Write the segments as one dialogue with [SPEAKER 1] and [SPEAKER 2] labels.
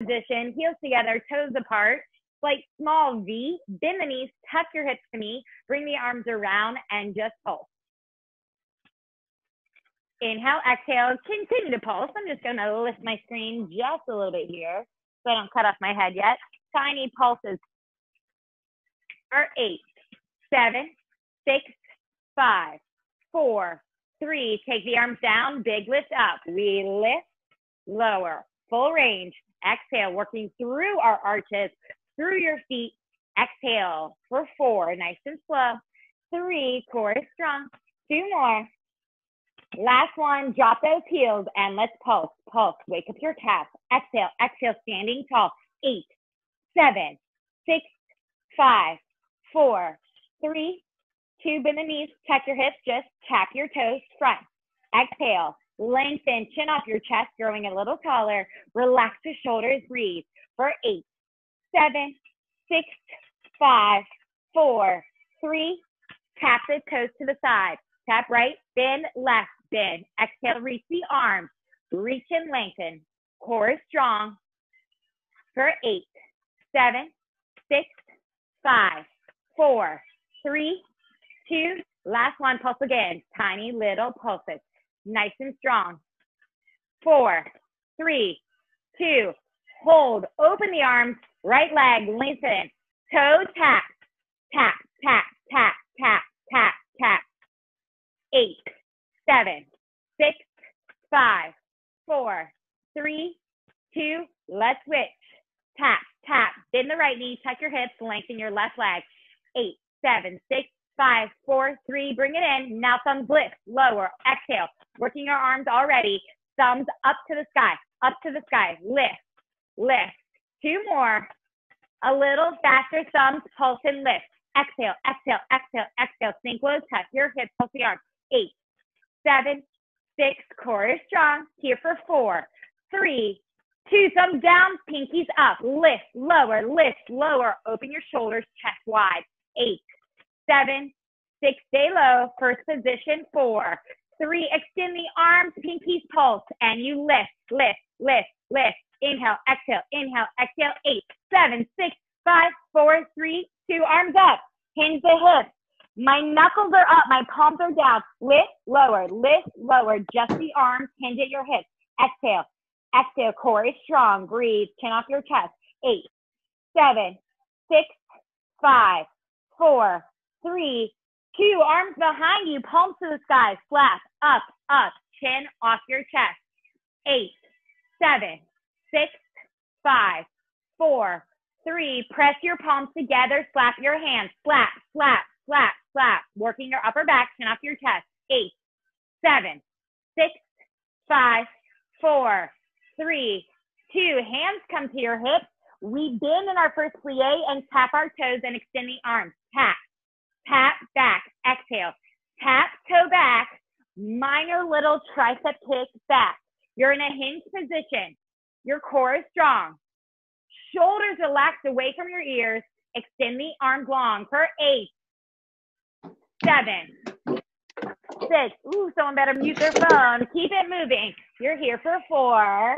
[SPEAKER 1] position, heels together, toes apart, like small V, bend the knees, tuck your hips to me, bring the arms around and just pulse. Inhale, exhale, continue to pulse. I'm just gonna lift my screen just a little bit here so I don't cut off my head yet. Tiny pulses for eight, seven, six, five, four, three. Take the arms down, big lift up. We lift, lower, full range. Exhale, working through our arches, through your feet. Exhale for four, nice and slow. Three, core is strong. Two more. Last one, drop those heels and let's pulse, pulse. Wake up your calves. Exhale, exhale, standing tall. Eight, seven, six, five, four, three, two, bend the knees, tuck your hips, just tap your toes front. Exhale, lengthen, chin off your chest, growing a little taller. Relax the shoulders, breathe for eight, seven, six, five, four, three. Tap the toes to the side. Tap right, bend left, bend. Exhale, reach the arms. Reach and lengthen. Core is strong. For eight, seven, six, five, four, three, two. Last one, pulse again. Tiny little pulses. Nice and strong. Four, three, two. Hold. Open the arms. Right leg, lengthen. Toe tap, tap, tap, tap, tap, tap, tap. Eight, seven, six, five, four, three, two. Let's switch. Tap, tap. Bend the right knee, tuck your hips, lengthen your left leg. Eight, seven, six, five, four, three. Bring it in. Now thumbs lift, lower, exhale. Working your arms already. Thumbs up to the sky, up to the sky. Lift, lift. Two more. A little faster. Thumbs, pulse and lift. Exhale, exhale, exhale, exhale. Sink low, tuck your hips, pulse the arms. Eight, seven, six, core is strong. Here for four, three, two, thumb down, pinkies up, lift, lower, lift, lower. Open your shoulders, chest wide. Eight, seven, six, stay low. First position, four, three, extend the arms, pinkies pulse, and you lift, lift, lift, lift. Inhale, exhale, inhale, exhale. Eight, seven, six, five, four, three, two, arms up. Hinge the hips. My knuckles are up, my palms are down. Lift, lower, lift, lower. Just the arms, hinge at your hips. Exhale, exhale. Core is strong. Breathe. Chin off your chest. Eight, seven, six, five, four, three, two. Arms behind you, palms to the sky. Flap, up, up. Chin off your chest. Eight, seven, six, five, four, three. Press your palms together. Slap your hands. Slap, slap, slap, slap. Working your upper back, chin off your chest. Eight, seven, six, five, four, three, two. Hands come to your hips. We bend in our first plie and tap our toes and extend the arms. Tap, tap, back. Exhale. Tap, toe back. Minor little tricep kick back. You're in a hinge position. Your core is strong. Shoulders relaxed away from your ears. Extend the arms long for eight, seven, six. Ooh, someone better mute their phone. Keep it moving. You're here for four,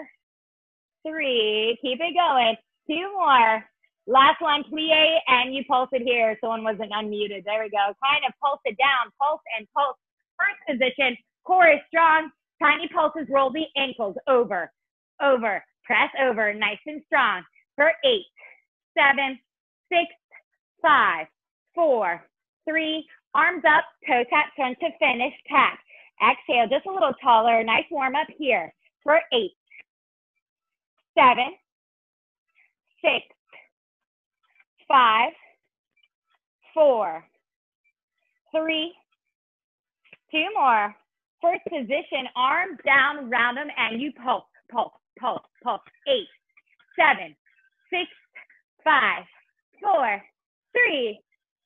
[SPEAKER 1] three. Keep it going. Two more. Last one, plie, and you pulse it here. Someone wasn't unmuted. There we go. Kind of pulse it down. Pulse and pulse. First position. Core is strong. Tiny pulses. Roll the ankles over, over. Press over. Nice and strong. For eight, seven, six, five, four, three, Arms up, toe tap, turn to finish, tap. Exhale, just a little taller. Nice warm up here for eight, seven, six, five, four, three, two more. First position, arms down, round them, and you pulse, pulse, pulse, pulse. Eight, seven, six, five, four, three,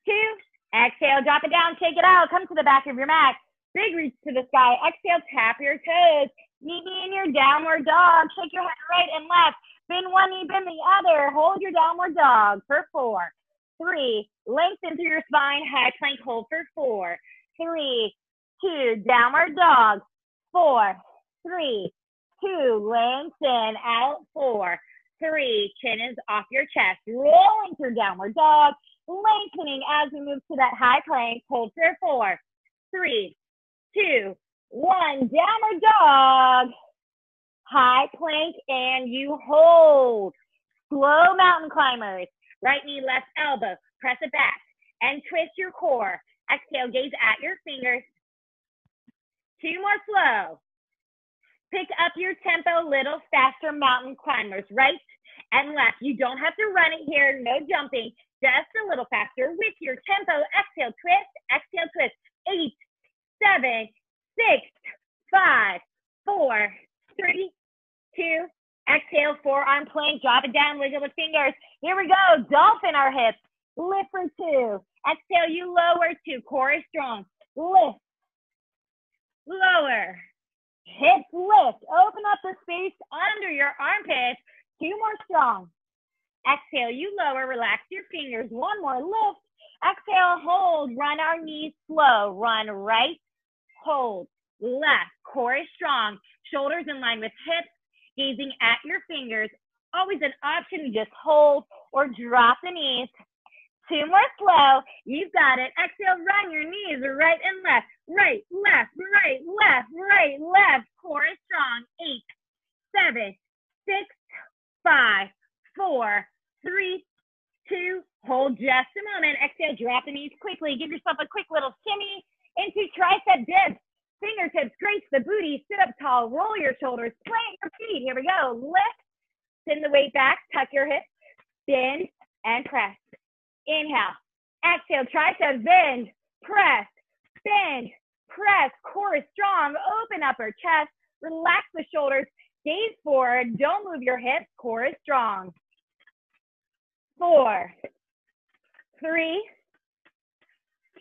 [SPEAKER 1] two, Exhale, drop it down, shake it out, come to the back of your mat. Big reach to the sky. Exhale, tap your toes. Me in your downward dog. Shake your head right and left. Bend one knee, bend the other. Hold your downward dog for four, three. Lengthen through your spine. High plank hold for four, three, two. Downward dog. Four, three, two. Lengthen out. Four, three, chin is off your chest, rolling through downward dog, lengthening as we move to that high plank, hold for four, three, two, one, downward dog, high plank, and you hold. Slow mountain climbers, right knee, left elbow, press it back, and twist your core. Exhale, gaze at your fingers. Two more slow. Pick up your tempo, a little faster mountain climbers, right and left. You don't have to run it here, no jumping, just a little faster with your tempo. Exhale, twist, exhale, twist. Eight, seven, six, five, four, three, two, exhale, forearm plank, drop it down, wiggle the fingers. Here we go, dolphin our hips. Lift for two. Exhale, you lower two. Core is strong. Lift. Lower. Hips lift. Open up the space under your armpits. Two more strong. Exhale, you lower. Relax your fingers. One more lift. Exhale, hold. Run our knees slow. Run right. Hold. Left. Core is strong. Shoulders in line with hips. Gazing at your fingers. Always an option to just hold or drop the knees. Two more slow. You've got it. Exhale, run your knees right and left. Right, left, right, left, right, left. Core is strong. Eight, seven, six, five, four, three, two. Hold just a moment. Exhale, drop the knees quickly. Give yourself a quick little shimmy into tricep dips. Fingertips grace the booty. Sit up tall. Roll your shoulders. Plant your feet. Here we go. Lift. Send the weight back. Tuck your hips. Bend and press. Inhale. Exhale. Triceps bend. Press. Bend. Press. Core is strong. Open upper chest. Relax the shoulders. Gaze forward. Don't move your hips. Core is strong. Four. Three.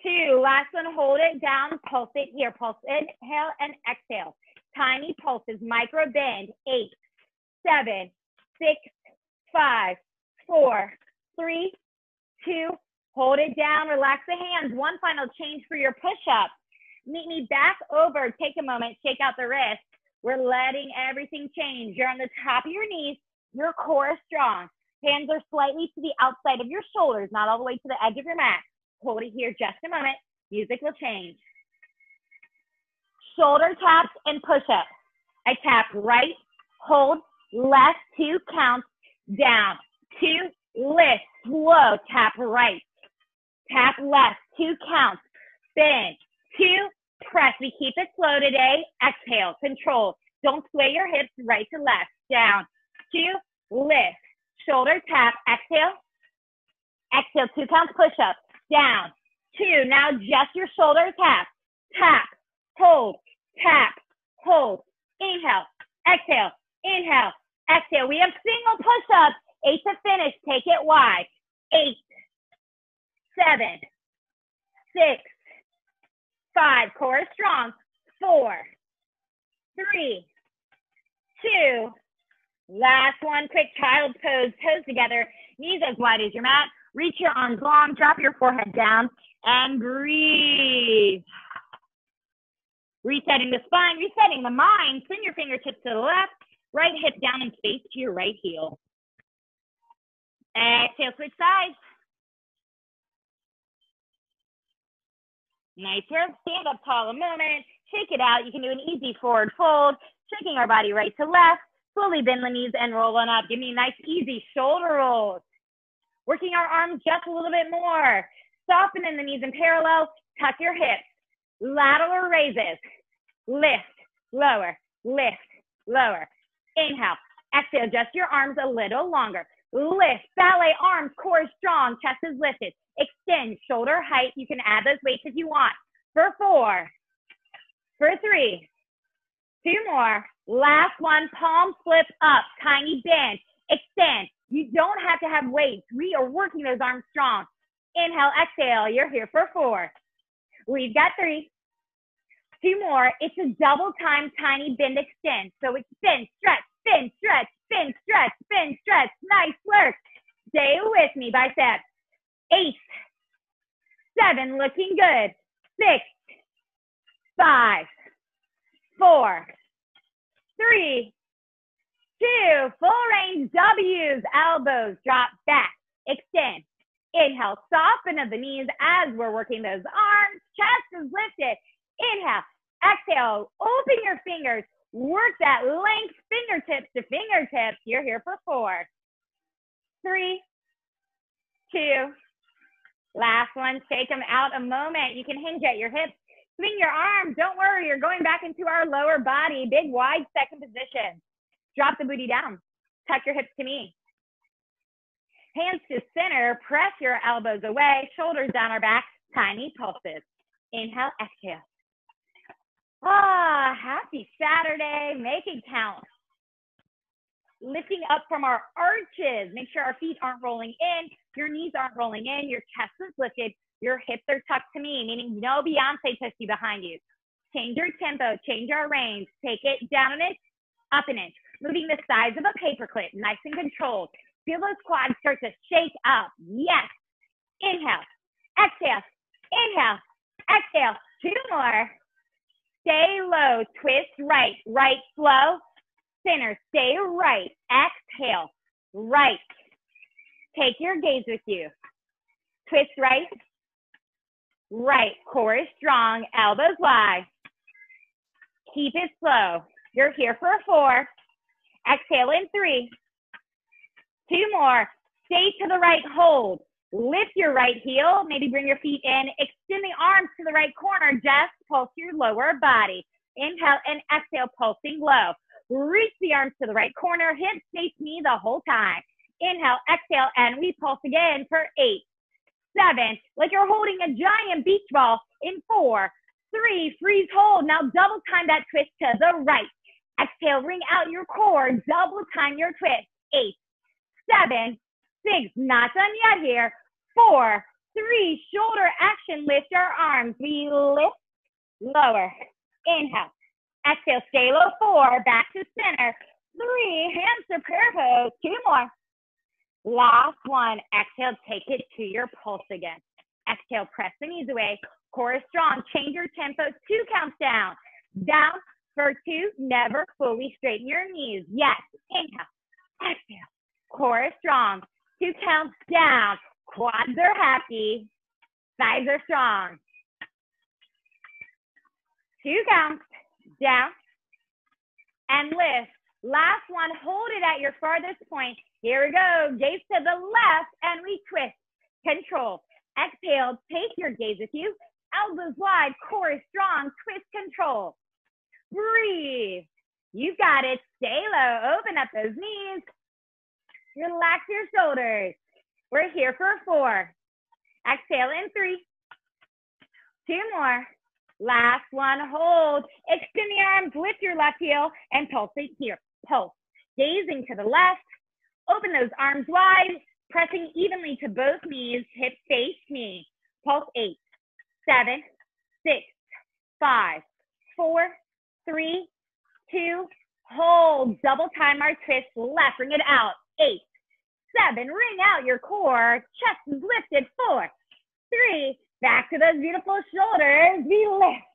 [SPEAKER 1] Two. Last one. Hold it down. Pulse it here. Pulse inhale and exhale. Tiny pulses. Micro bend. Eight. Seven. Six. Five. Four. Three two, hold it down, relax the hands. One final change for your push-up. Meet me back over, take a moment, shake out the wrist. We're letting everything change. You're on the top of your knees, your core is strong. Hands are slightly to the outside of your shoulders, not all the way to the edge of your mat. Hold it here just a moment. Music will change. Shoulder taps and push-ups. I tap right, hold, left, two counts, down, two, lift, slow, tap right, tap left, two counts, bend, two, press. We keep it slow today. Exhale, control. Don't sway your hips right to left, down, two, lift, shoulder tap, exhale, exhale, two counts push up, down, two, now just your shoulder tap, tap, hold, tap, hold, inhale, exhale, inhale, exhale. We have single push ups Eight to finish. Take it wide. Eight, seven, six, five. Core strong. Four, three, two. Last one. Quick child pose. Toes together. Knees as wide as your mat. Reach your arms long. Drop your forehead down and breathe. Resetting the spine, resetting the mind. Send your fingertips to the left, right hip down and face to your right heel. Exhale, switch sides. Nice work. Stand up tall a moment. Shake it out. You can do an easy forward fold, shaking our body right to left. Slowly bend the knees and roll on up. Give me nice, easy shoulder rolls. Working our arms just a little bit more. Soften in the knees in parallel. Tuck your hips. Lateral raises. Lift, lower, lift, lower. Inhale. Exhale, just your arms a little longer. Lift, ballet arms, core strong, chest is lifted. Extend, shoulder height. You can add those weights if you want. For four, for three, two more. Last one, palm flip up, tiny bend, extend. You don't have to have weights. We are working those arms strong. Inhale, exhale. You're here for four. We've got three. Two more. It's a double time tiny bend extend. So extend, stretch, spin, stretch, spin, stretch, spin, stretch. Nice work. Stay with me, biceps. Eight, seven, looking good. Six, five, four, three, two, full range W's, elbows drop back, extend. Inhale, soften of the knees as we're working those arms, chest is lifted. Inhale, exhale, open your fingers, work that length fingertips to fingertips. You're here for four, three, two, last one, take them out a moment. You can hinge at your hips, swing your arms. Don't worry, you're going back into our lower body, big wide second position. Drop the booty down. Tuck your hips to me. Hands to center. Press your elbows away. Shoulders down our back. Tiny pulses. Inhale, exhale. Ah, happy Saturday. Make it count. Lifting up from our arches. Make sure our feet aren't rolling in. Your knees aren't rolling in. Your chest is lifted. Your hips are tucked to me, meaning no Beyonce pussy behind you. Change your tempo. Change our range. Take it down an inch, up an inch moving the size of a paperclip, nice and controlled. Feel those quads start to shake up. Yes. Inhale, exhale, inhale, exhale. Two more. Stay low, twist right, right slow. Center, stay right. Exhale, right. Take your gaze with you. Twist right, right. Core is strong, elbows wide. Keep it slow. You're here for four, Exhale in three. Two more. Stay to the right, hold. Lift your right heel, maybe bring your feet in. Extend the arms to the right corner, just pulse your lower body. Inhale and exhale, pulsing low. Reach the arms to the right corner, hips face me the whole time. Inhale, exhale, and we pulse again for eight, seven, like you're holding a giant beach ball in four, three, freeze hold. Now double time that twist to the right. Exhale, ring out your core, double time your twist. Eight, seven, six, not done yet here. Four, three, shoulder action, lift your arms. We lift, lower, inhale. Exhale, stay low, four, back to center. Three, to prayer pose, two more. Last one, exhale, take it to your pulse again. Exhale, press the knees away. Core is strong. Change your tempo. Two counts down. Down, for two, never fully straighten your knees. Yes, inhale, exhale. Core is strong. Two counts down. Quads are happy. Thighs are strong. Two counts down and lift. Last one, hold it at your farthest point. Here we go. Gaze to the left and we twist. Control. Exhale. Take your gaze with you. Elbows wide. Core is strong. Twist. Control. Breathe. You got it. Stay low. Open up those knees. Relax your shoulders. We're here for four. Exhale in three. Two more. Last one. Hold. Extend the arms. Lift your left heel and pulsate here. Pulse. Gazing to the left. Open those arms wide. Pressing evenly to both knees. Hip face knee. Pulse eight, seven, six, five, four, three, two, hold. Double time our twist left. Bring it out. Eight, seven, ring out your core. Chest is lifted. Four, three, back to those beautiful shoulders. We lift.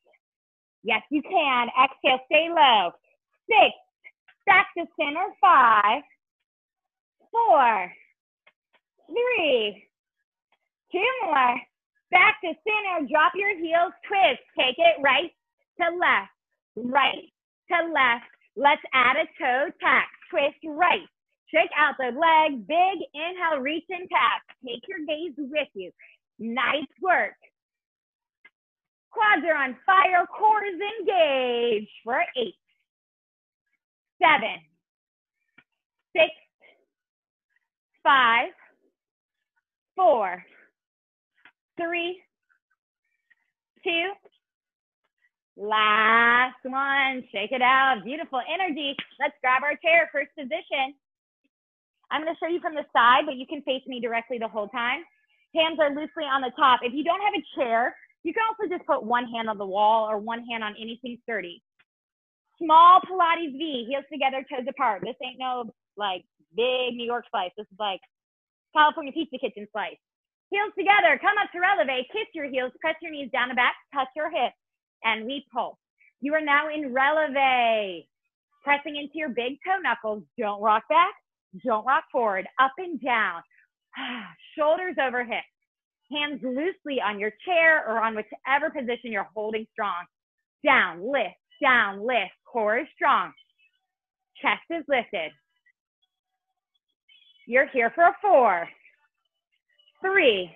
[SPEAKER 1] Yes, you can. Exhale, stay low. Six, back to center. Five, four, three, two more. Back to center. Drop your heels. Twist. Take it right to left right to left. Let's add a toe tap. Twist right. Shake out the leg. Big inhale, reach and tap. Take your gaze with you. Nice work. Quads are on fire. Core is engaged for eight, seven, six, five, four, three, two, Last one, shake it out. Beautiful energy. Let's grab our chair, first position. I'm gonna show you from the side, but you can face me directly the whole time. Hands are loosely on the top. If you don't have a chair, you can also just put one hand on the wall or one hand on anything sturdy. Small Pilates V, heels together, toes apart. This ain't no like big New York slice. This is like California Pizza Kitchen slice. Heels together, come up to releve, kiss your heels, press your knees down the back, touch your hips and we pulse. You are now in releve. Pressing into your big toe knuckles. Don't rock back. Don't rock forward. Up and down. Shoulders over hips. Hands loosely on your chair or on whichever position you're holding strong. Down, lift, down, lift. Core is strong. Chest is lifted. You're here for a four, three,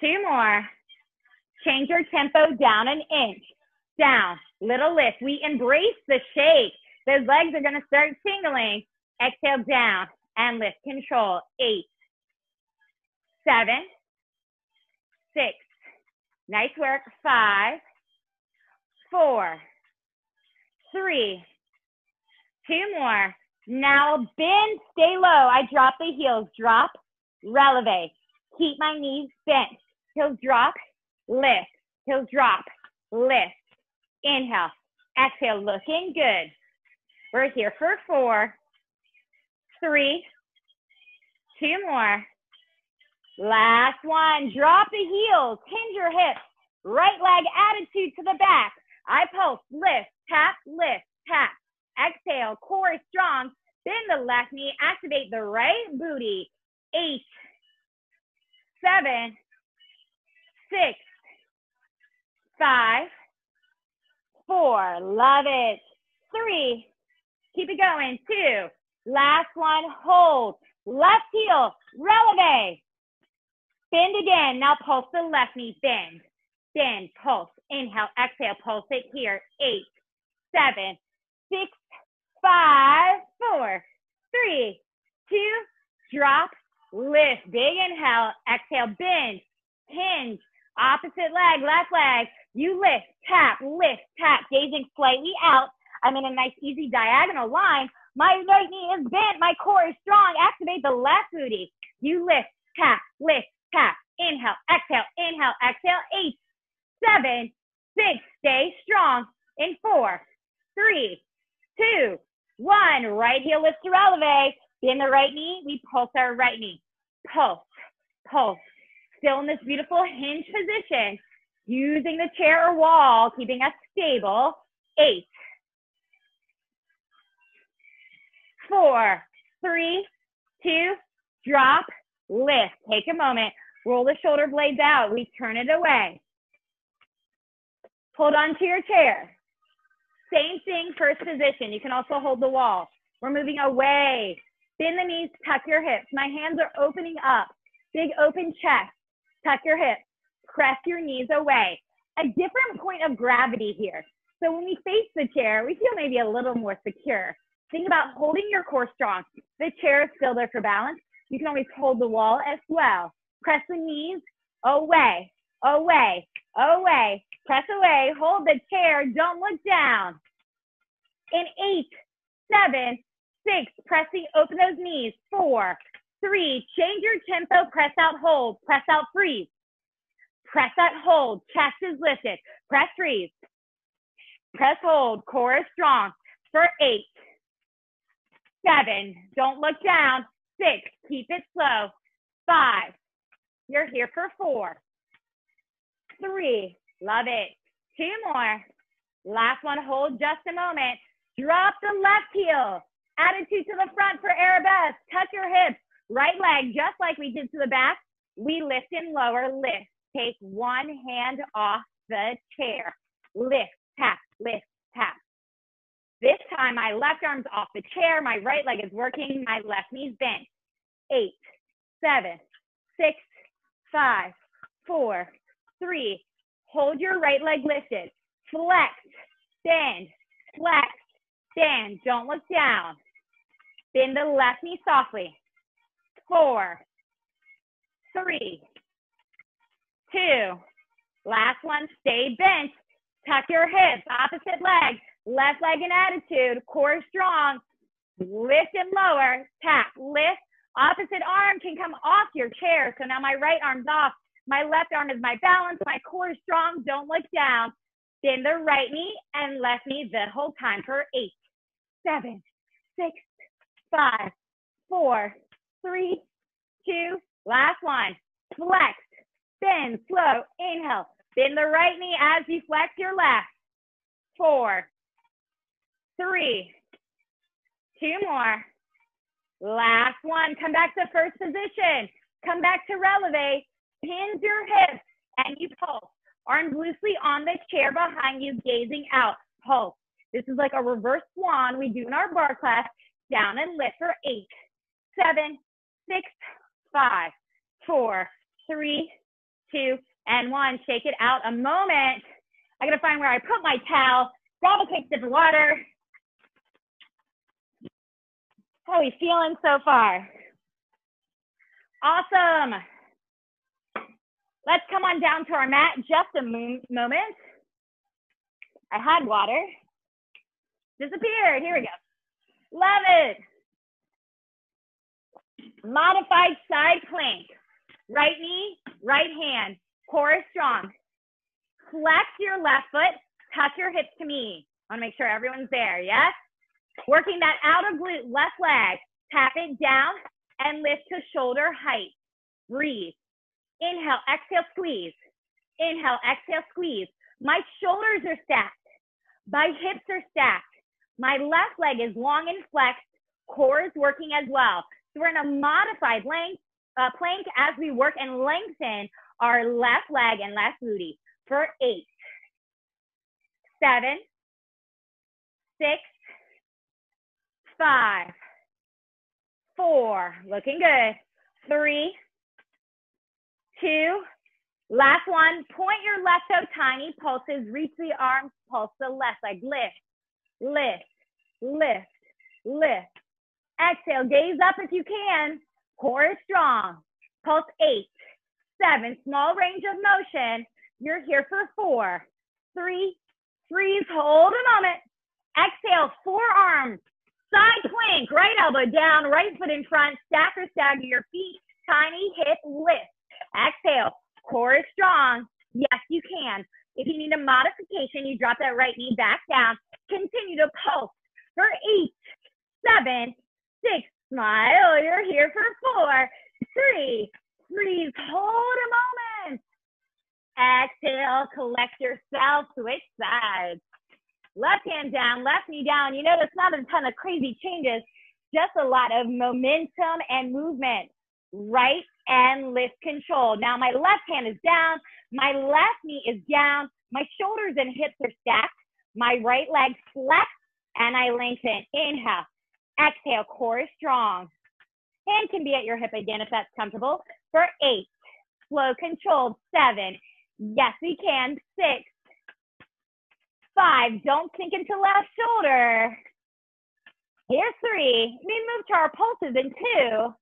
[SPEAKER 1] two more. Change your tempo down an inch. Down, little lift. We embrace the shake. Those legs are gonna start tingling. Exhale down and lift. Control. Eight, seven, six. Nice work. Five, four, three, two more. Now bend, stay low. I drop the heels. Drop, releve. Keep my knees bent. Heels drop, lift. Heels drop, lift. Inhale, exhale, looking good. We're here for four, three, two more. Last one. Drop the heels, hinge your hips. Right leg attitude to the back. I pulse, lift, tap, lift, tap. Exhale, core strong. Bend the left knee, activate the right booty. Eight, seven, six, five, four. Love it. Three. Keep it going. Two. Last one. Hold. Left heel. Releve. Bend again. Now pulse the left knee. Bend. Bend. Pulse. Inhale. Exhale. Pulse it here. Eight, seven, six, five, four, three, two, drop, lift. Big inhale. Exhale. Bend. Hinge. Opposite leg. Left leg. You lift, tap, lift, tap, gazing slightly out. I'm in a nice, easy diagonal line. My right knee is bent. My core is strong. Activate the left booty. You lift, tap, lift, tap. Inhale, exhale, inhale, exhale. Eight, seven, six. Stay strong. In four, three, two, one. Right heel lifts to releve. In the right knee, we pulse our right knee. Pulse, pulse. Still in this beautiful hinge position using the chair or wall, keeping us stable. Eight, four, three, two, drop, lift. Take a moment, roll the shoulder blades out. We turn it away. Hold on to your chair. Same thing, first position. You can also hold the wall. We're moving away. Bend the knees, tuck your hips. My hands are opening up. Big open chest. Tuck your hips press your knees away. A different point of gravity here. So when we face the chair, we feel maybe a little more secure. Think about holding your core strong. The chair is still there for balance. You can always hold the wall as well. Press the knees away, away, away. Press away, hold the chair, don't look down. In eight, seven, six, pressing, open those knees. Four, three, change your tempo, press out, hold, press out, freeze. Press that hold. Chest is lifted. Press freeze. Press hold. Core is strong. For eight, seven, don't look down. Six, keep it slow. Five, you're here for four. Three, love it. Two more. Last one, hold just a moment. Drop the left heel. Attitude to the front for arabesque. Touch your hips. Right leg, just like we did to the back. We lift and lower, lift. Take one hand off the chair. Lift, tap, lift, tap. This time, my left arm's off the chair. My right leg is working. My left knee's bent. Eight, seven, six, five, four, three. Hold your right leg lifted. Flex, bend, flex, bend. Don't look down. Bend the left knee softly. Four, three, two. Last one, stay bent. Tuck your hips, opposite leg, left leg in attitude, core strong. Lift and lower, tap, lift. Opposite arm can come off your chair. So now my right arm's off. My left arm is my balance. My core is strong. Don't look down. Bend the right knee and left knee the whole time for eight, seven, six, five, four, three, two. Last one. Flex bend, slow, inhale. Bend the right knee as you flex your left. Four, three, Two more. Last one. Come back to first position. Come back to releve. Pins your hips and you pulse. Arms loosely on the chair behind you, gazing out. Pulse. This is like a reverse swan we do in our barre class. Down and lift for eight, seven, six, five, four, three, two, and one. Shake it out a moment. I gotta find where I put my towel. Grab a quick sip of water. How are we feeling so far? Awesome. Let's come on down to our mat just a moment. I had water. Disappeared. Here we go. Love it. Modified side plank. Right knee, right hand. Core is strong. Flex your left foot. Touch your hips to me. I want to make sure everyone's there. Yes? Working that outer glute, left leg. Tap it down and lift to shoulder height. Breathe. Inhale, exhale, squeeze. Inhale, exhale, squeeze. My shoulders are stacked. My hips are stacked. My left leg is long and flexed. Core is working as well. So we're in a modified length, uh, plank as we work and lengthen our left leg and left booty for eight, seven, six, five, four, looking good, three, two, last one, point your left toe, tiny pulses, reach the arms, pulse the left leg, lift, lift, lift, lift. Exhale, gaze up if you can, core is strong. Pulse eight, seven, small range of motion. You're here for four, three, freeze, hold a moment. Exhale, forearms, side plank, right elbow down, right foot in front, stack or stagger your feet, tiny hip lift. Exhale, core is strong. Yes, you can. If you need a modification, you drop that right knee back down. Continue to pulse for eight, seven, six, smile. You're here for four, three, breathe, hold a moment. Exhale, collect yourself, switch sides. Left hand down, left knee down. You notice not a ton of crazy changes, just a lot of momentum and movement. Right and lift control. Now my left hand is down, my left knee is down, my shoulders and hips are stacked, my right leg flex, and I lengthen. Inhale, exhale, core is strong. Hand can be at your hip again if that's comfortable. For eight, slow, controlled. Seven, yes, we can. Six, five, don't sink into left shoulder. Here's three. We move to our pulses in two.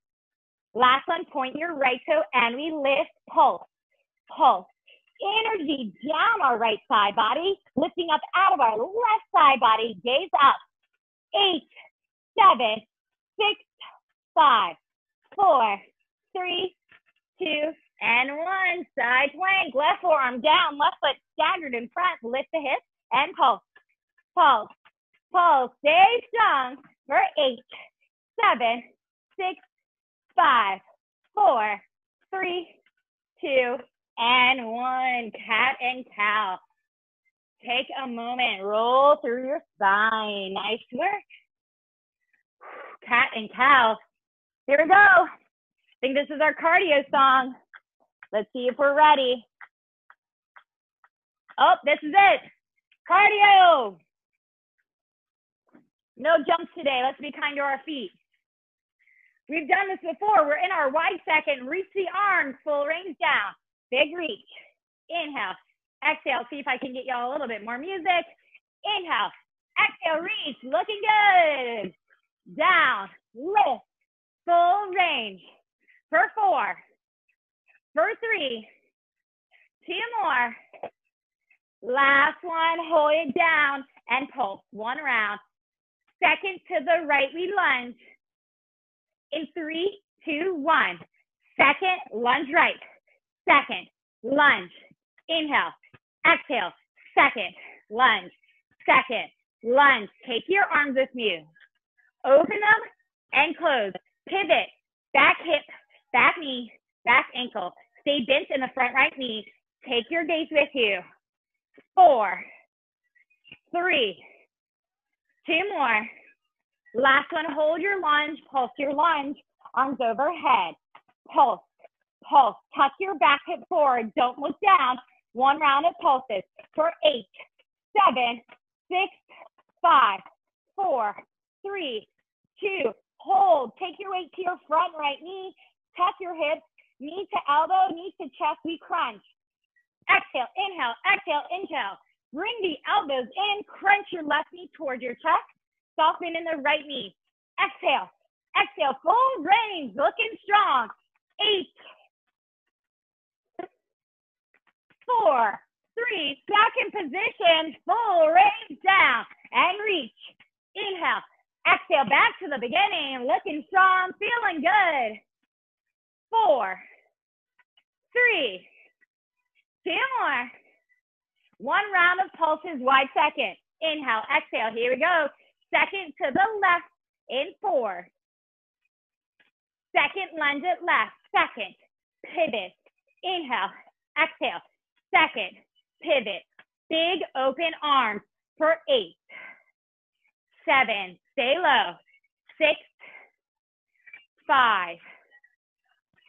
[SPEAKER 1] Last one, point your right toe and we lift, pulse, pulse. Energy down our right side body, lifting up out of our left side body, gaze up. Eight, seven, six, five, four, three, two, and one. Side plank, left forearm down, left foot staggered in front, lift the hip and pulse, pulse, pulse. Stay strong for eight, seven, six, five, four, three, two, and one. Cat and cow. Take a moment, roll through your spine. Nice work. Cat and cow. Here we go. I think this is our cardio song. Let's see if we're ready. Oh, this is it. Cardio. No jumps today. Let's be kind to our feet. We've done this before. We're in our wide second. Reach the arms, full range down. Big reach. Inhale. Exhale. See if I can get y'all a little bit more music. Inhale. Exhale. Reach. Looking good. Down. Lift. Full range. For four. For three. Two more. Last one. Hold it down and pulse. One round. Second to the right. We lunge in three, two, one. Second, lunge right. Second, lunge. Inhale, exhale. Second, lunge. Second, lunge. Take your arms with you. Open them and close. Pivot. Back hip, back knee, back ankle. Stay bent in the front right knee. Take your gaze with you. Four, three, two more, Last one, hold your lunge, pulse your lunge, arms overhead. Pulse, pulse, tuck your back hip forward, don't look down. One round of pulses for eight, seven, six, five, four, three, two, hold. Take your weight to your front right knee, tuck your hips, knee to elbow, knee to chest, we crunch. Exhale, inhale, exhale, inhale. Bring the elbows in, crunch your left knee towards your chest, soften in the right knee. Exhale, exhale, full range, looking strong. Eight, four, three, back in position, full range down and reach. Inhale, exhale, back to the beginning, looking strong, feeling good. Four, three, two more. One round of pulses, wide second. Inhale, exhale, here we go. Second to the left in four. Second lunge at left, second, pivot, inhale, exhale, second, pivot, big open arms for eight, seven, stay low, six, five,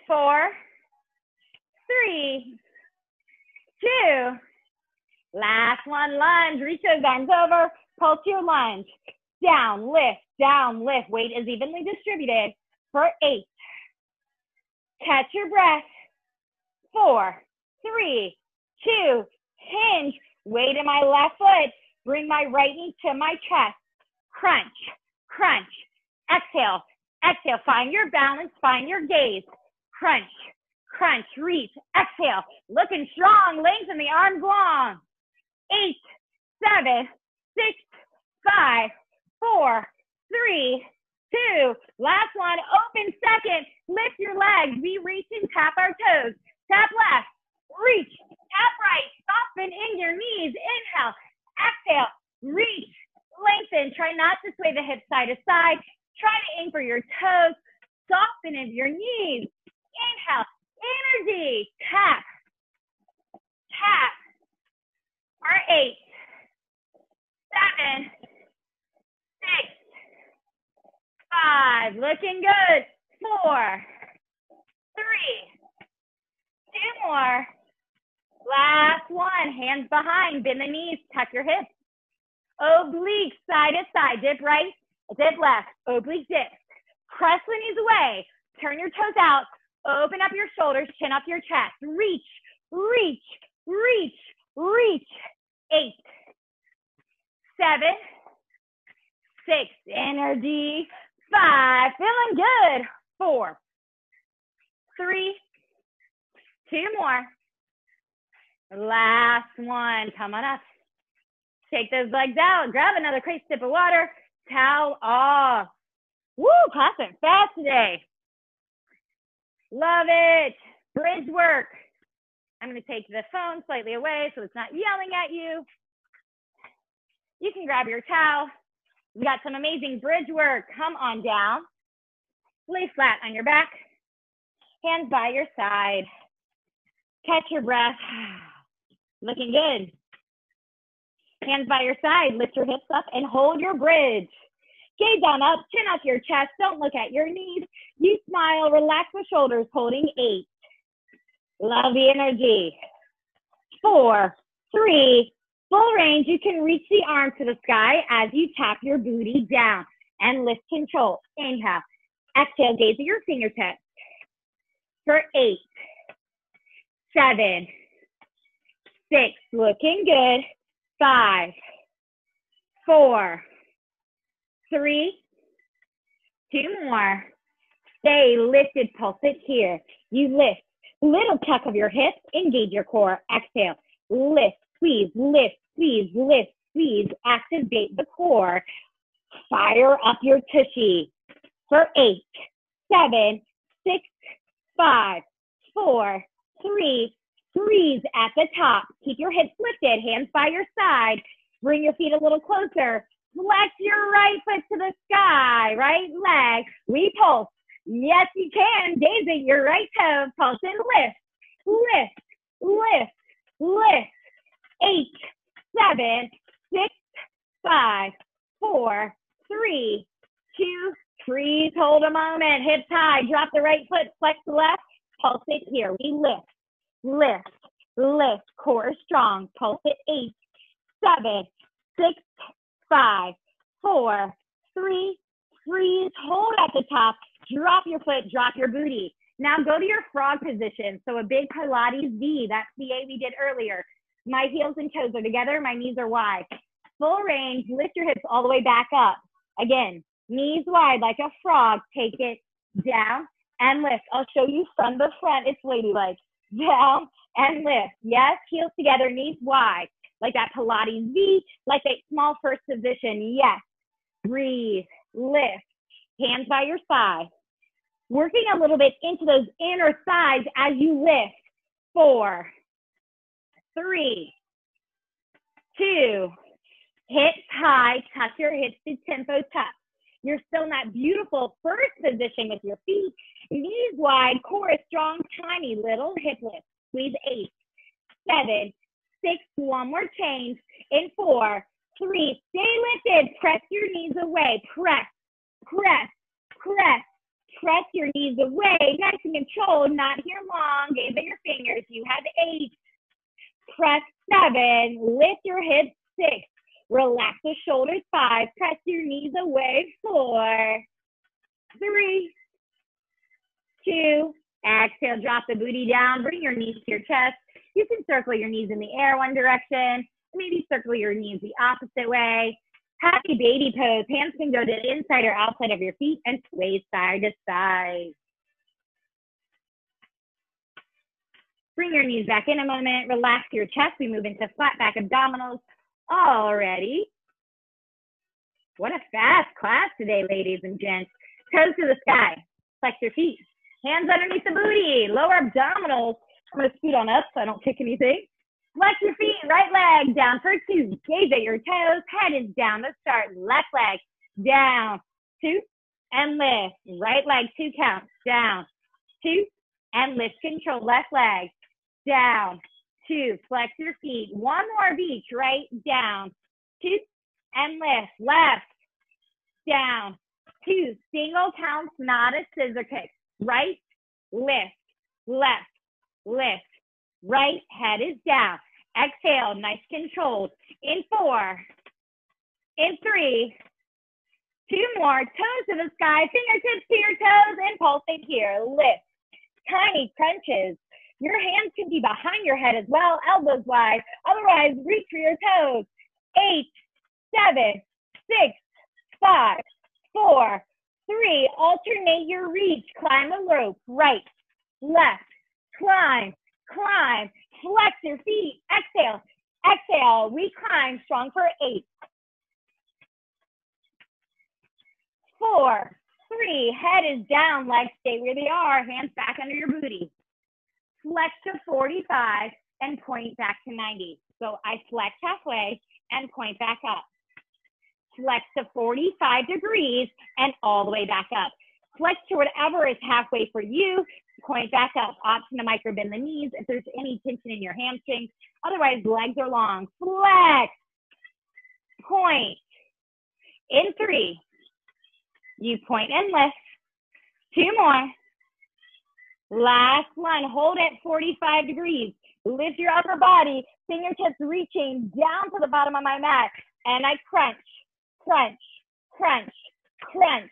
[SPEAKER 1] four, three, two, last one, lunge, reach those arms over, pulse your lunge, down, lift, down, lift, weight is evenly distributed. For eight, catch your breath, four, three, two, hinge, weight in my left foot, bring my right knee to my chest, crunch, crunch, exhale, exhale, find your balance, find your gaze, crunch, crunch, reach, exhale, looking strong, lengthen the arms long, eight, seven, six, five, four, three, two, last one, open second, lift your legs, we reach and tap our toes, tap left, reach, tap right, soften in your knees. Inhale, exhale, reach, lengthen. Try not to sway the hips side to side. Try to aim for your toes. Soften into your knees. Inhale, energy. Tap, tap. For eight, seven, six, five. Looking good. Four, three, two more. Last one, hands behind, bend the knees, tuck your hips. Oblique, side to side, dip right, dip left, oblique dip. Press the knees away, turn your toes out, open up your shoulders, chin up your chest. Reach, reach, reach, reach. Eight, seven, six, energy, five, feeling good. Four, three, two more. Last one. Come on up. Take those legs out. Grab another crazy sip of water. Towel off. Woo, clapping fast today. Love it. Bridge work. I'm going to take the phone slightly away so it's not yelling at you. You can grab your towel. We got some amazing bridge work. Come on down. Lay flat on your back. Hands by your side. Catch your breath. Looking good. Hands by your side, lift your hips up and hold your bridge. Gaze on up, chin up your chest, don't look at your knees. You smile, relax the shoulders, holding eight. Love the energy. Four, three, full range. You can reach the arm to the sky as you tap your booty down and lift control. Inhale. Exhale, gaze at your fingertips. For eight, seven, six, looking good. Five, four, three, two more. Stay lifted, pulse it here. You lift, little tuck of your hips, engage your core. Exhale, lift, squeeze, lift, squeeze, lift, squeeze. Activate the core. Fire up your tushy for eight, seven, six, five, four, three, Breathe at the top. Keep your hips lifted, hands by your side. Bring your feet a little closer. Flex your right foot to the sky, right leg. We pulse. Yes, you can. Daisy, your right toe. Pulse and lift, lift, lift, lift. Eight, seven, six, five, four, three, two, freeze, hold a moment, hips high, drop the right foot, flex the left, pulse it here. We lift, lift, lift, core strong, pulse it. Eight, seven, six, five, four, three, freeze, hold at the top, drop your foot, drop your booty. Now go to your frog position. So a big Pilates V, that's the A we did earlier. My heels and toes are together, my knees are wide. Full range, lift your hips all the way back up. Again, knees wide like a frog, take it down and lift. I'll show you from the front, it's ladylike. Down and lift. Yes, heels together, knees wide, like that Pilates V, like that small first position. Yes, breathe, lift, hands by your side. Working a little bit into those inner thighs as you lift. Four, three, two, hips high, tuck your hips to tempo tuck. You're still in that beautiful first position with your feet, knees wide, core strong, tiny little hip lift. Squeeze eight, seven, six, one more change. In four, three, stay lifted. Press your knees away. Press, press, press. Press your knees away. Nice and controlled. Not here long. At your fingers. You have eight. Press seven. Lift your hips. Six. Relax the shoulders. Five. Press your knees away. Four, three, two. Exhale. Drop the booty down. Bring your knees to your chest. You can circle your knees in the air one direction. Maybe circle your knees the opposite way. Happy baby pose. Hands can go to the inside or outside of your feet and sway side to side. Bring your knees back in a moment. Relax your chest. We move into flat back abdominals already. What a fast class today, ladies and gents. Toes to the sky. Flex your feet. Hands underneath the booty. Lower abdominals. I'm going to scoot on up so I don't kick anything. Flex your feet, right leg down for two. Gaze at your toes. Head is down to start. Left leg down, two, and lift. Right leg, two counts. Down, two, and lift. Control left leg. Down, two. Flex your feet. One more of each. Right, down, two, and lift. Left, down, two. Single counts, not a scissor kick. Right, lift, left, lift Right head is down. Exhale, nice controlled. In four, in three, two more. Toes to the sky, fingertips to your toes, and pulsing here. Lift. Tiny crunches. Your hands can be behind your head as well, elbows wide. Otherwise, reach for your toes. Eight, seven, six, five, four, three. Alternate your reach. Climb the rope. Right, left, climb, climb, flex your feet, exhale, exhale, we climb strong for eight. Four, three, head is down, legs stay where they are, hands back under your booty. Flex to 45 and point back to 90. So I flex halfway and point back up. Flex to 45 degrees and all the way back up. Flex to whatever is halfway for you point back up, option to micro bend the knees if there's any tension in your hamstrings. Otherwise, legs are long. Flex, point. In three, you point and lift. Two more. Last one, hold at 45 degrees. Lift your upper body, fingertips reaching down to the bottom of my mat. And I crunch, crunch, crunch, crunch.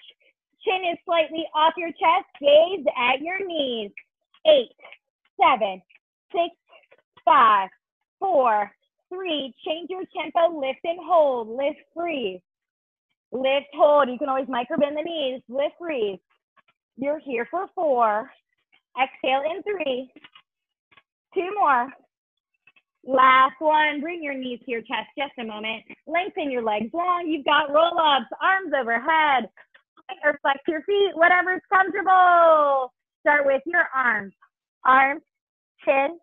[SPEAKER 1] Chin is slightly off your chest. Gaze at your knees. Eight, seven, six, five, four, three. Change your tempo. Lift and hold. Lift, breathe. Lift, hold. You can always micro bend the knees. Lift, breathe. You're here for four. Exhale in three. Two more. Last one. Bring your knees to your chest just a moment. Lengthen your legs long. You've got roll ups, arms overhead, or flex your feet, whatever's comfortable. Start with your arms. Arms, chin,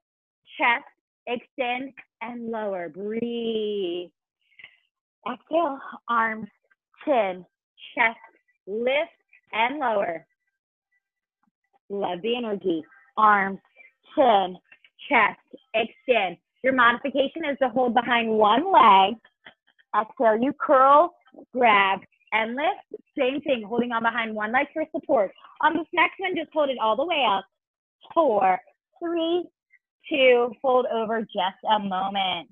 [SPEAKER 1] chest, extend, and lower. Breathe. Exhale, arms, chin, chest, lift, and lower. Love the energy. Arms, chin, chest, extend. Your modification is to hold behind one leg. Exhale, you curl, grab, and. Same thing, holding on behind one leg for support. On this next one, just hold it all the way up. Four, three, two, fold over just a moment.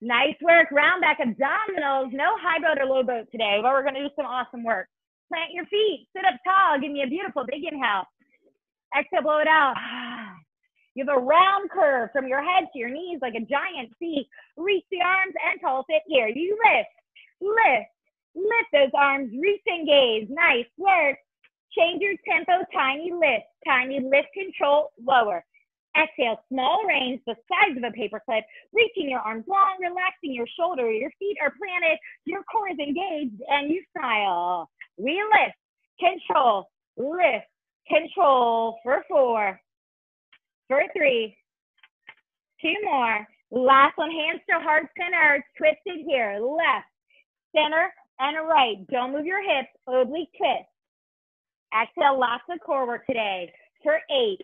[SPEAKER 1] Nice work. Round back abdominals. No high boat or low boat today, but we're going to do some awesome work. Plant your feet. Sit up tall. Give me a beautiful big inhale. Exhale, blow it out. You have a round curve from your head to your knees like a giant C. Reach the arms and tall sit here. You lift, lift, lift those arms. Reach and gaze. Nice work. Change your tempo. Tiny lift, tiny lift control. Lower. Exhale, small range, the size of a paperclip, reaching your arms long, relaxing your shoulder. Your feet are planted, your core is engaged, and you smile. We lift, control, lift, control for four, for three, two more. Last one, hands to heart center, twisted here, left, center, and right. Don't move your hips, oblique twist. Exhale, lots of core work today. For eight,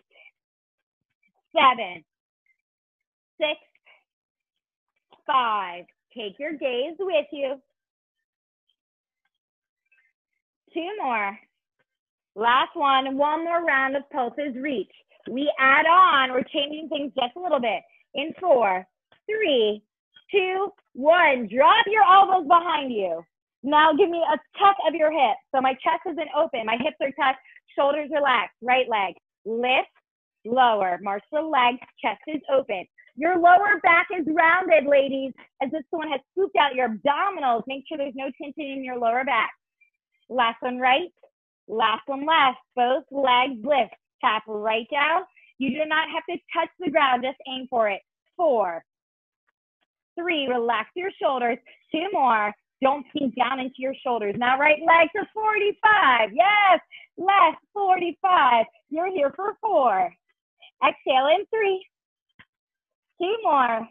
[SPEAKER 1] seven, six, five. Take your gaze with you. Two more. Last one. One more round of pulses. Reach. We add on. We're changing things just a little bit. In four, three, two, one. Drop your elbows behind you. Now give me a tuck of your hips. So my chest isn't open. My hips are tucked. Shoulders relaxed. Right leg. Lift lower. March the legs, chest is open. Your lower back is rounded, ladies, as if someone has scooped out your abdominals. Make sure there's no tension in your lower back. Last one right, last one left. Both legs lift. Tap right down. You do not have to touch the ground, just aim for it. Four, three, relax your shoulders. Two more. Don't sink down into your shoulders. Now right leg to 45. Yes, left 45. You're here for four. Exhale in three. Two more.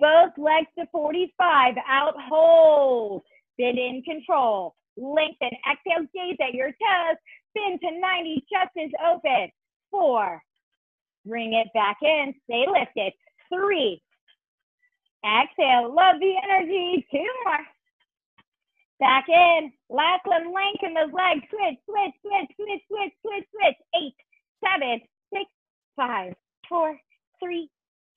[SPEAKER 1] Both legs to 45. Out, hold. Bend in control. Lengthen. Exhale, gaze at your toes. Bend to 90. Chest is open. Four. Bring it back in. Stay lifted. Three. Exhale. Love the energy. Two more. Back in. Last one. Lengthen those legs. Switch, switch, switch, switch, switch, switch, switch. Eight, seven, six, five, four, three,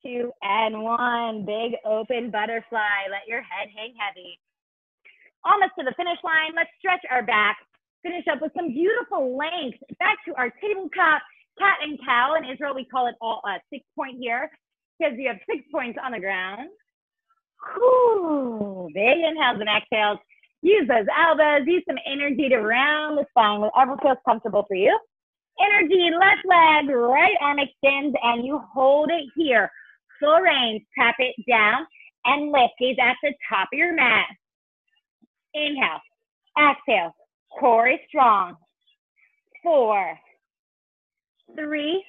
[SPEAKER 1] two, and one. Big open butterfly. Let your head hang heavy. Almost to the finish line. Let's stretch our back. Finish up with some beautiful length. Back to our tabletop cat and cow. In Israel, we call it all uh, six point here because you have six points on the ground. Whew. Big inhales and exhales. Use those elbows. Use some energy to round the spine, whatever feels comfortable for you. Energy, left leg, right arm extends, and you hold it here. Full range, tap it down and lift. Gaze at the top of your mat. Inhale, exhale, core is strong. Four, three,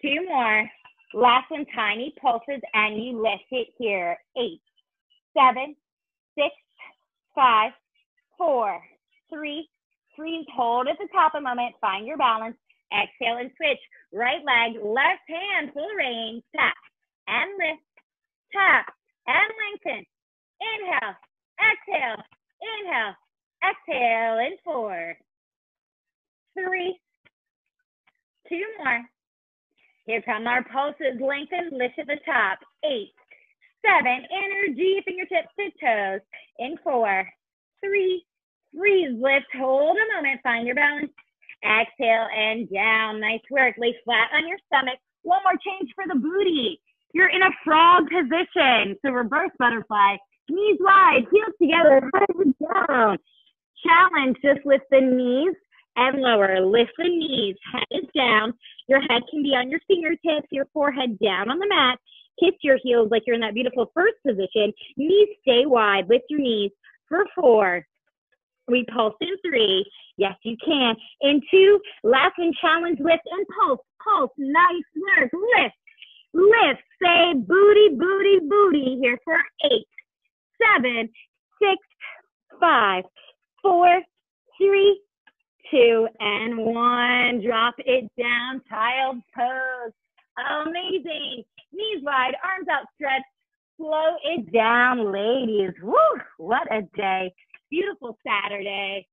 [SPEAKER 1] two more. Last one, tiny pulses, and you lift it here. Eight, seven, six, five, four, three, Breathe, hold at the top a moment, find your balance. Exhale and switch. Right leg, left hand, full range, tap and lift, tap and lengthen. Inhale, exhale, inhale, exhale, and four, three, two more. Here come our pulses, lengthen, lift at the top. Eight, seven, energy, fingertips to toes. In four, three, Breathe, lift, hold a moment, find your balance. Exhale and down. Nice work. Lay flat on your stomach. One more change for the booty. You're in a frog position. So reverse butterfly. Knees wide, heels together, head down. Challenge, just lift the knees and lower. Lift the knees, head is down. Your head can be on your fingertips, your forehead down on the mat. Kiss your heels like you're in that beautiful first position. Knees stay wide. Lift your knees for four, we pulse in three. Yes, you can. In two, last one, challenge, lift, and pulse. Pulse. Nice work. Lift. Lift. Say booty, booty, booty here for eight, seven, six, five, four, three, two, and one. Drop it down. Child pose. Amazing. Knees wide, arms outstretched. Slow it down, ladies. Woo, what a day. Beautiful Saturday.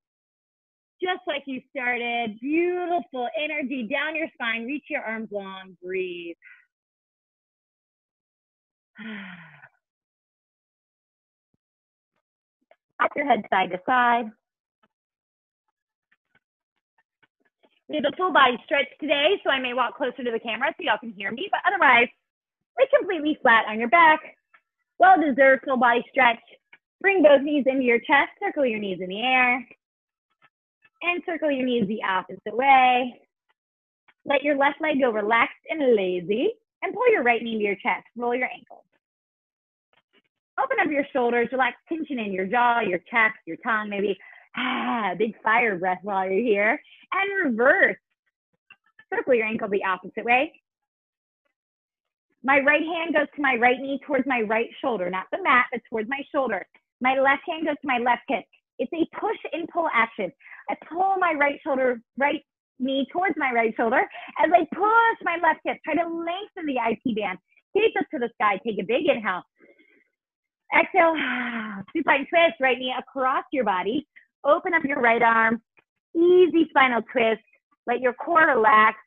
[SPEAKER 1] Just like you started. Beautiful energy down your spine. Reach your arms long. Breathe. Pop your head side to side. We have a full body stretch today, so I may walk closer to the camera so y'all can hear me, but otherwise, lay completely flat on your back. Well deserved full body stretch. Bring both knees into your chest, circle your knees in the air, and circle your knees the opposite way. Let your left leg go relaxed and lazy, and pull your right knee to your chest. Roll your ankles. Open up your shoulders, relax tension in your jaw, your chest, your tongue, maybe ah, big fire breath while you're here. And reverse. Circle your ankle the opposite way. My right hand goes to my right knee towards my right shoulder, not the mat, but towards my shoulder. My left hand goes to my left hip. It's a push and pull action. I pull my right shoulder, right knee towards my right shoulder as I push my left hip. Try to lengthen the IT band. Gaze up to the sky. Take a big inhale. Exhale, supine twist, right knee across your body. Open up your right arm. Easy spinal twist. Let your core relax.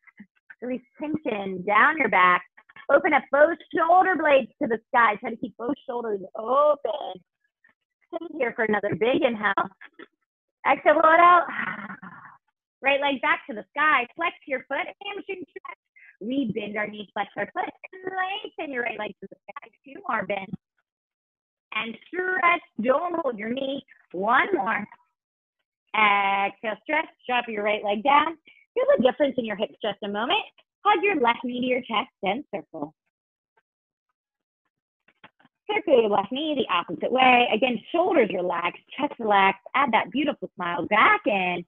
[SPEAKER 1] Release tension down your back. Open up both shoulder blades to the sky. Try to keep both shoulders open. Stay here for another big inhale. Exhale, blow it out. Right leg back to the sky. Flex your foot. Hamstring stretch. We bend our knees, flex our foot. Lengthen your right leg to the sky. Two more bends and stretch. Don't hold your knee. One more. Exhale, stretch. Drop your right leg down. Feel the difference in your hips just a moment. Hug your left knee to your chest and circle. Circle your left knee the opposite way. Again, shoulders relaxed, chest relaxed. Add that beautiful smile back in.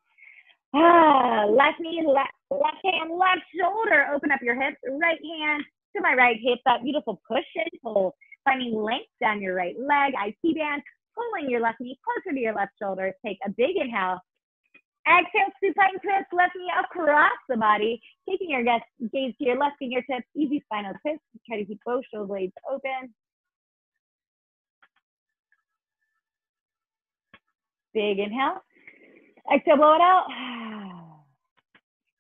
[SPEAKER 1] Ah, left knee, left, left hand, left shoulder. Open up your hips. Right hand to my right hip. That beautiful push and pull finding length down your right leg, IT band, pulling your left knee closer to your left shoulder. Take a big inhale. Exhale, supine twist, left knee across the body, taking your gaze to your left fingertips, easy spinal twist. Try to keep both shoulder blades open. Big inhale. Exhale, blow it out.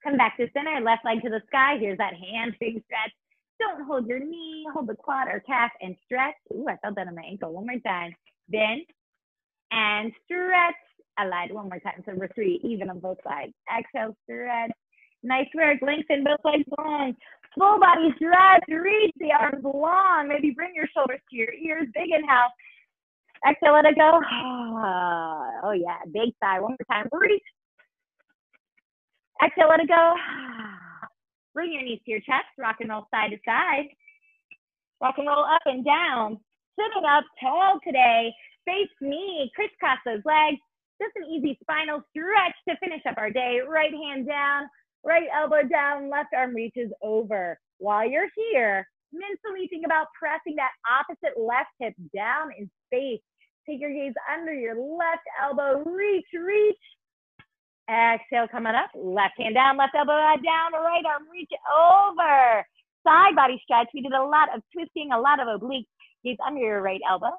[SPEAKER 1] Come back to center, left leg to the sky. Here's that hand, big stretch. Don't hold your knee, hold the quad or calf and stretch. Ooh, I felt that on my ankle. One more time. Bend and stretch. One more time. So we're three, even on both sides. Exhale, stretch. Nice work. Lengthen both legs long. Full body stretch. Reach the arms long. Maybe bring your shoulders to your ears. Big inhale. Exhale, let it go. Oh, yeah. Big sigh. One more time. Reach. Exhale, let it go. Bring your knees to your chest, rock and roll side to side. Rock and roll up and down. Sitting up tall today. Face me, crisscross those legs. Just an easy spinal stretch to finish up our day. Right hand down, right elbow down, left arm reaches over. While you're here, mentally think about pressing that opposite left hip down in space. Take your gaze under your left elbow. Reach, reach. Exhale, coming up. Left hand down, left elbow down, right arm reach over. Side body stretch. We did a lot of twisting, a lot of obliques. Gaze under your right elbow.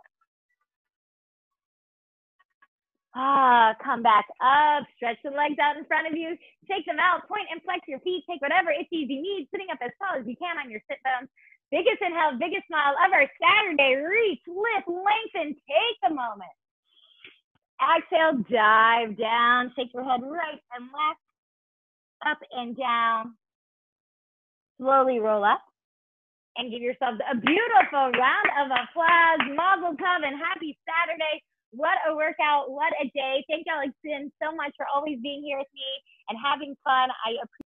[SPEAKER 1] Ah, come back up. Stretch the legs out in front of you. Take them out. Point and flex your feet. Take whatever itches you need. Sitting up as tall as you can on your sit bones. Biggest inhale, biggest smile of our Saturday. Reach, lift, lengthen. Take a moment. Exhale, dive down. shake your head right and left, up and down. Slowly roll up and give yourselves a beautiful round of applause. Mazel tov and happy Saturday. What a workout. What a day. Thank y'all so much for always being here with me and having fun. I appreciate